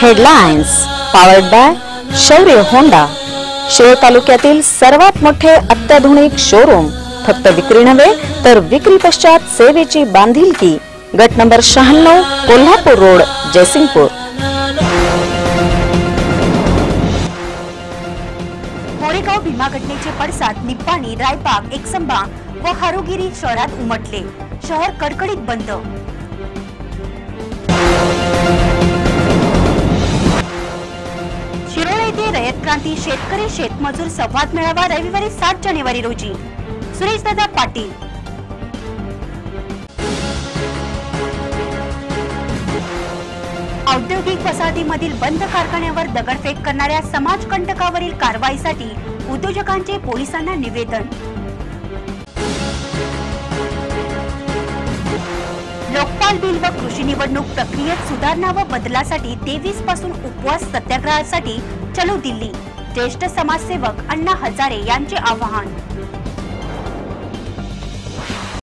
Headlines powered by Shaurya Honda Shirol तालुक्यातील सर्वात मोठे अत्याधुनिक शोरूम फक्त विक्री नव्हे तर विक्री पश्चात सेवेची बांधिलकी. गट नंबर शहाण्णव कोल्हापूर रोड जयसिंगपूर. कोरेगाव भीमा घटनेचे पडसाद निप्पाणी रायबाग एकसंबा व हरोगिरी शहरात उमटले. शहर कडकडीत बंद. शिरोळ येथे रयत क्रांती शेतकरी शेतमजूर संवाद मेळावा रविवारी सात जानेवारी रोजी. सुरेशदादा पाटील. औद्योगिक वसाहतीमधील बंद कारखान्यावर दगडफेक करणाऱ्या समाजकंटकावरील कारवाईसाठी उद्योजकांचे पोलिसांना निवेदन. लोकपाल बिल व कृषी निवडणूक प्रक्रियेत सुधारणा व बदलासाठी तेवीसपासून उपवास सत्याग्रहासाठी चलो दिल्ली. ज्येष्ठ समाजसेवक अण्णा हजारे यांचे आवाहन.